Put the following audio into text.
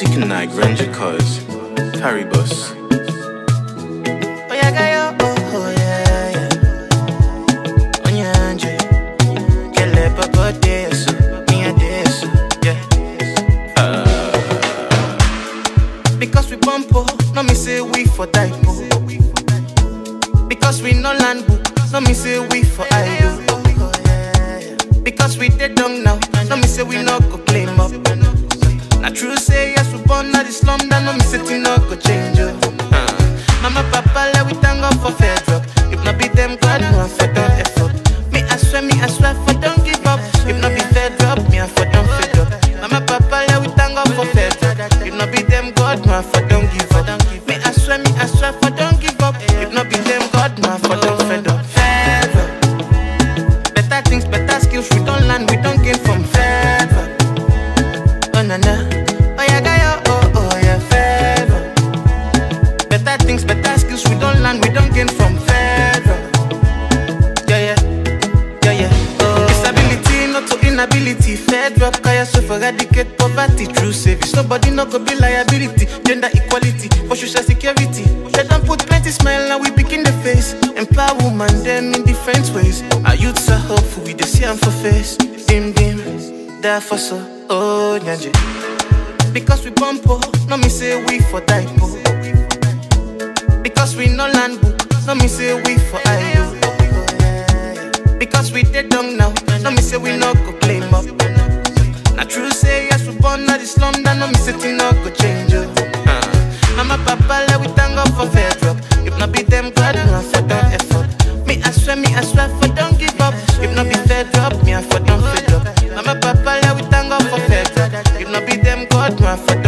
Music night, Ranger. Oh, oh oh, oh, oh. Because we bump, oh, no me say we for type, oh. Because we no land book, no me say we for idol. Oh. Because we dead down now, no me say we no go claim up. Na true say slum, that no me say thing no go change, oh. Uh. Mama, papa, let we thank God for fair drop. If not be them, God, no, for don't effort. Me, I swear, me, I swear, for don't gain from FEDURP. Yeah, yeah, yeah, yeah. Oh. Disability, not to inability. FEDURP, kaya so for eradicate poverty. True service, nobody no go be liability. Gender equality, for social security. They don't put plenty smile and we begin the face. Empower woman them in different ways. Our youths are hopeful, we they see them for face. Dim dim, therefore so, oh nyanje. Because we bump, oh, no me say we for type, oh. Because we no land book, no me say we for idol. Because we dead down now, no me say we no go claim up. Na true say yes we born na the slum, that no me say thing no go change. Oh. Uh. Mama papa let we thank God for fair drop. If not be them God, no for don't effort. Me I swear, me I swear for don't give up. If not be FEDURP, me I for don't fed up. Mama papa let we thank God for FEDURP. If not be them God, no for don't